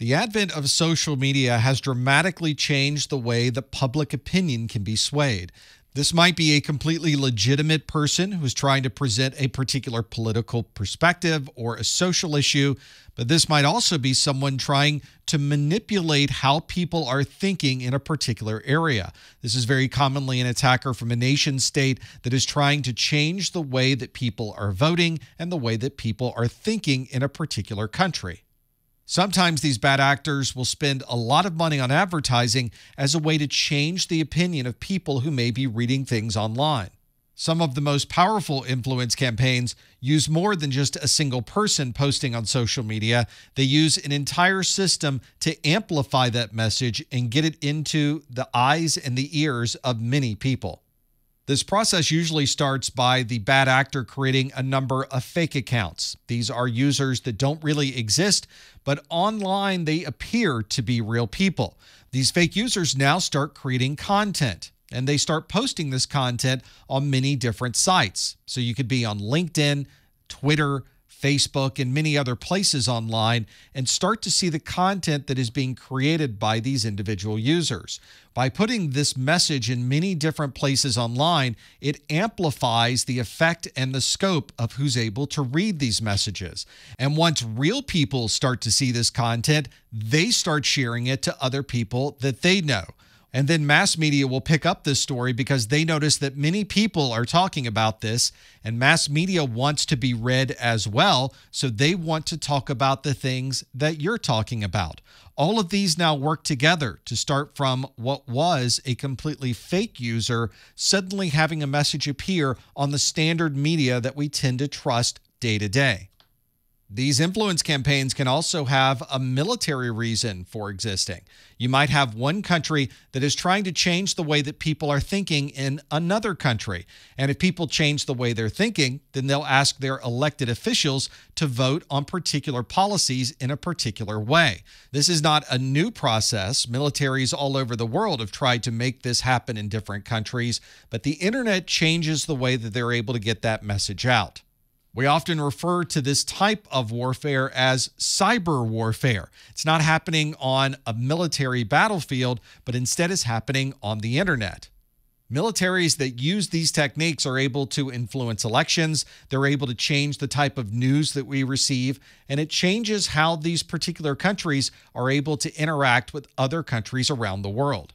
The advent of social media has dramatically changed the way that public opinion can be swayed. This might be a completely legitimate person who's trying to present a particular political perspective or a social issue, but this might also be someone trying to manipulate how people are thinking in a particular area. This is very commonly an attacker from a nation state that is trying to change the way that people are voting and the way that people are thinking in a particular country. Sometimes these bad actors will spend a lot of money on advertising as a way to change the opinion of people who may be reading things online. Some of the most powerful influence campaigns use more than just a single person posting on social media. They use an entire system to amplify that message and get it into the eyes and the ears of many people. This process usually starts by the bad actor creating a number of fake accounts. These are users that don't really exist, but online they appear to be real people. These fake users now start creating content and they start posting this content on many different sites. So you could be on LinkedIn, Twitter, Facebook, and many other places online and start to see the content that is being created by these individual users. By putting this message in many different places online, it amplifies the effect and the scope of who's able to read these messages. And once real people start to see this content, they start sharing it to other people that they know. And then mass media will pick up this story because they notice that many people are talking about this, and mass media wants to be read as well. So they want to talk about the things that you're talking about. All of these now work together to start from what was a completely fake user suddenly having a message appear on the standard media that we tend to trust day to day. These influence campaigns can also have a military reason for existing. You might have one country that is trying to change the way that people are thinking in another country. And if people change the way they're thinking, then they'll ask their elected officials to vote on particular policies in a particular way. This is not a new process. Militaries all over the world have tried to make this happen in different countries, but the internet changes the way that they're able to get that message out. We often refer to this type of warfare as cyber warfare. It's not happening on a military battlefield, but instead is happening on the internet. Militaries that use these techniques are able to influence elections. They're able to change the type of news that we receive, and it changes how these particular countries are able to interact with other countries around the world.